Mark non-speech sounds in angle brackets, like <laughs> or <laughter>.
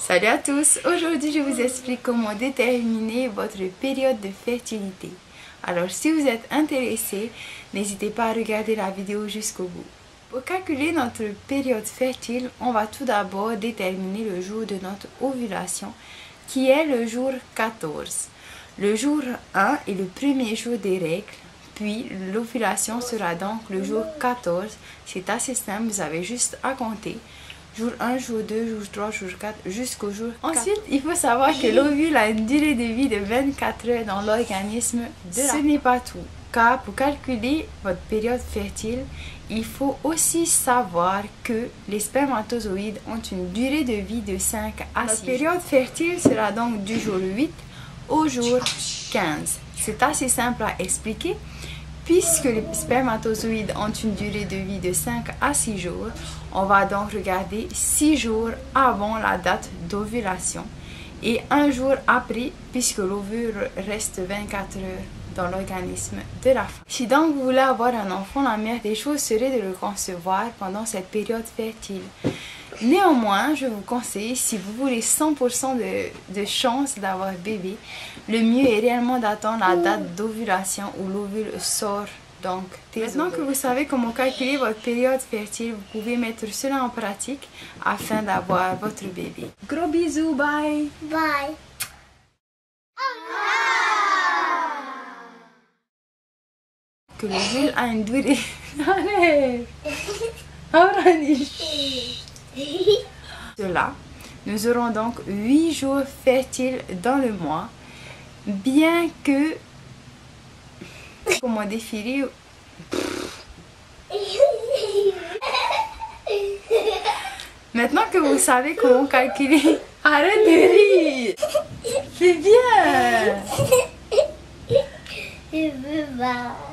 Salut à tous, aujourd'hui je vous explique comment déterminer votre période de fertilité. Alors si vous êtes intéressé, n'hésitez pas à regarder la vidéo jusqu'au bout. Pour calculer notre période fertile, on va tout d'abord déterminer le jour de notre ovulation qui est le jour 14. Le jour 1 est le premier jour des règles, puis l'ovulation sera donc le jour 14. C'est assez simple, vous avez juste à compter. Jour 1, jour 2, jour 3, jour 4, jusqu'au jour 4. Ensuite, il faut savoir que l'ovule a une durée de vie de 24 heures dans l'organisme de Ce n'est pas tout, car pour calculer votre période fertile, il faut aussi savoir que les spermatozoïdes ont une durée de vie de 5 à 6 La période fertile sera donc du jour 8 au jour 15. C'est assez simple à expliquer. Puisque les spermatozoïdes ont une durée de vie de 5 à 6 jours, on va donc regarder 6 jours avant la date d'ovulation et un jour après puisque l'ovule reste 24 heures dans l'organisme de la femme. Si donc vous voulez avoir un enfant, la meilleure des choses serait de le concevoir pendant cette période fertile. Néanmoins, je vous conseille, si vous voulez 100% de, de chance d'avoir bébé, le mieux est réellement d'attendre la date d'ovulation où l'ovule sort donc, maintenant que vous savez comment calculer votre période fertile, vous pouvez mettre cela en pratique afin d'avoir votre bébé. Gros bisous, bye! Bye! A une durée... <laughs> Allez! Cela, nous aurons donc 8 jours fertiles dans le mois, bien que... Comment définir Maintenant que vous savez comment calculer, arrête de rire. C'est bien. Je veux.